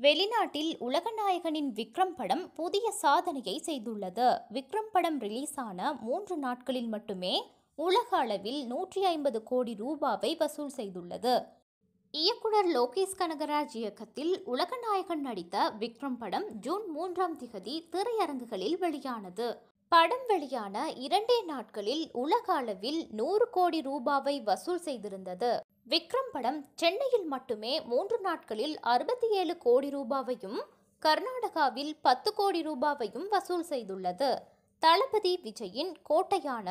வெளிநாட்டில் உலகநாயகனின் விக்ரம் படம் புதிய சாதனையை செய்துள்ளது. விக்ரம் படம் ரிலீஸ் ஆன மூன்று நாட்களில் மட்டுமே உலக அளவில் நூற்றி ஐம்பது கோடி ரூபாவை வசூல் செய்துள்ளது. இயக்குனர் லோகேஷ் கனகராஜ் இயக்கத்தில் உலகநாயகன் நடித்த விக்ரம் படம் ஜூன் மூன்றாம் திகதி திரையரங்குகளில் வெளியானது. படம் வெளியான இரண்டே நாட்களில் உலக அளவில் நூறு கோடி ரூபாவை வசூல் செய்திருந்தது. விக்ரம் படம் சென்னையில் மட்டுமே மூன்று நாட்களில் அறுபத்தி ஏழு கோடி ரூபாவையும் கர்நாடகாவில் பத்து கோடி ரூபாவையும் வசூல் செய்துள்ளது. தளபதி விஜயின் கோட்டையான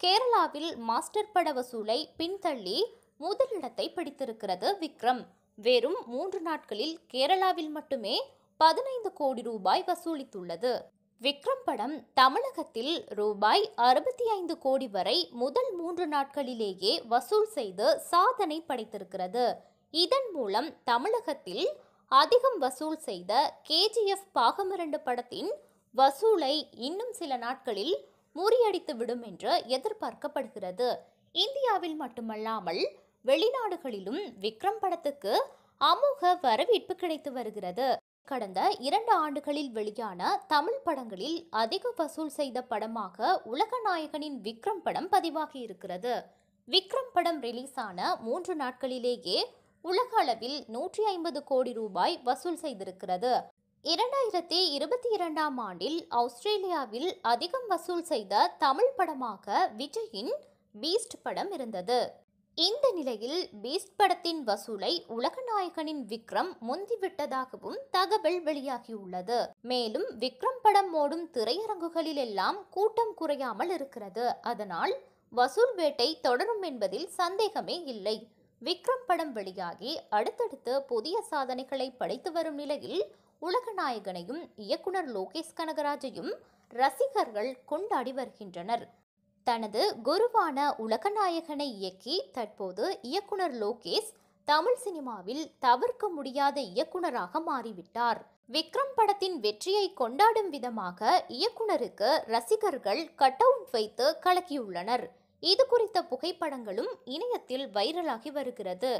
கேரளாவில் மாஸ்டர் பட வசூலை பின்தள்ளி முதலிடத்தை பிடித்திருக்கிறது விக்ரம். வெறும் மூன்று நாட்களில் கேரளாவில் மட்டுமே பதினைந்து கோடி ரூபாய் வசூலித்துள்ளது. விக்ரம் படம் தமிழகத்தில் ரூபாய் அறுபத்தி ஐந்து கோடி வரை முதல் மூன்று நாட்களிலேயே வசூல் செய்து சாதனை படைத்திருக்கிறது. இதன் மூலம் தமிழகத்தில் அதிகம் வசூல் செய்த கேஜிஎஃப் பாகம் இரண்டு படத்தின் வசூலை இன்னும் சில நாட்களில் முறியடித்து விடும் என்று எதிர்பார்க்கப்படுகிறது. இந்தியாவில் மட்டுமல்லாமல் வெளிநாடுகளிலும் விக்ரம் படத்துக்கு அமோக வரவேற்பு கிடைத்து வருகிறது. கடந்த இரண்டு ஆண்டுகளில் வெளியான தமிழ் படங்களில் அதிக வசூல் செய்த படமாக உலகநாயகனின் விக்ரம் படம் பதிவாகி இருக்கிறது. விக்ரம் படம் ரிலீஸ் ஆன மூன்று நாட்களிலேயே உலக அளவில் நூற்றி ஐம்பது கோடி ரூபாய் வசூல் செய்திருக்கிறது. இரண்டாயிரத்தி இருபத்தி இரண்டாம் ஆண்டில் ஆஸ்திரேலியாவில் அதிகம் வசூல் செய்த தமிழ் படமாக விஜயின் பீஸ்ட் படம் இருந்தது. இந்த நிலையில் பீஸ்ட் படத்தின் வசூலை உலகநாயகனின் விக்ரம் முந்திவிட்டதாகவும் தகவல் வெளியாகியுள்ளது. மேலும் விக்ரம் படம் ஓடும் திரையரங்குகளில் எல்லாம் கூட்டம் குறையாமல் இருக்கிறது. அதனால் வசூல் வேட்டை தொடரும் என்பதில் சந்தேகமே இல்லை. விக்ரம் படம் வெளியாகி அடுத்தடுத்து புதிய சாதனைகளை படைத்து வரும் நிலையில் உலகநாயகனையும் இயக்குனர் லோகேஷ் கனகராஜையும் ரசிகர்கள் கொண்டாடி வருகின்றனர். தனது குருவான உலகநாயகனை இயக்கி தற்போது இயக்குனர் லோகேஷ் தமிழ் சினிமாவில் தவிர்க்க முடியாத இயக்குனராக மாறிவிட்டார். விக்ரம் படத்தின் வெற்றியை கொண்டாடும் விதமாக இயக்குனருக்கு ரசிகர்கள் கட் அவுட் வைத்து கலக்கியுள்ளனர். இது குறித்த புகைப்படங்களும் இணையத்தில் வைரலாகி வருகிறது.